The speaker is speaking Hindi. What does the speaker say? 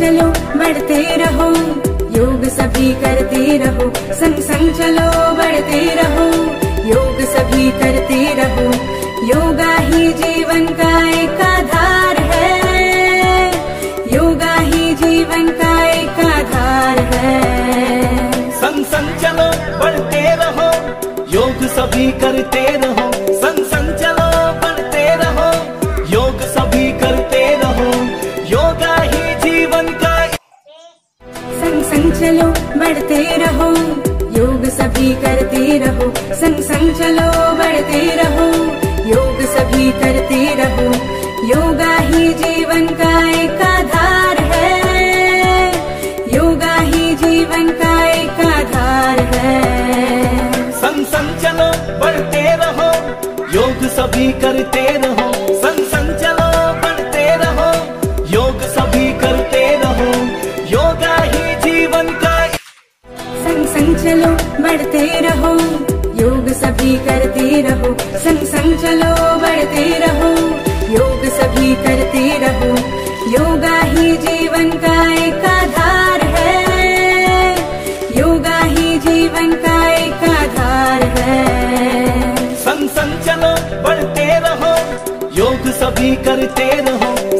चलो, बढ़ते रहो। योग सभी करते रहो। संग संग चलो, बढ़ते रहो। योग सभी करते रहो। योगा ही जीवन का एक आधार है। योगा ही जीवन का एक आधार है। संग संग चलो, बढ़ते रहो। योग सभी करते रहो। संग संग चलो, बढ़ते रहो। योग सभी करते संग चलो, बढ़ते रहो। योग सभी करते रहो। संग संग चलो, बढ़ते रहो। योग सभी करते रहो। योगा ही जीवन का एक आधार है। योगा ही जीवन का एक आधार है। संग संग चलो, बढ़ते रहो। योग सभी करते रहो। संग चलो, बढ़ते रहो। योग सभी करते रहो। संग संग चलो, बढ़ते रहो। योग सभी करते रहो। योगा ही जीवन का एक आधार है। योगा ही जीवन का एक आधार है। संग संग चलो, बढ़ते रहो। योग सभी करते रहो।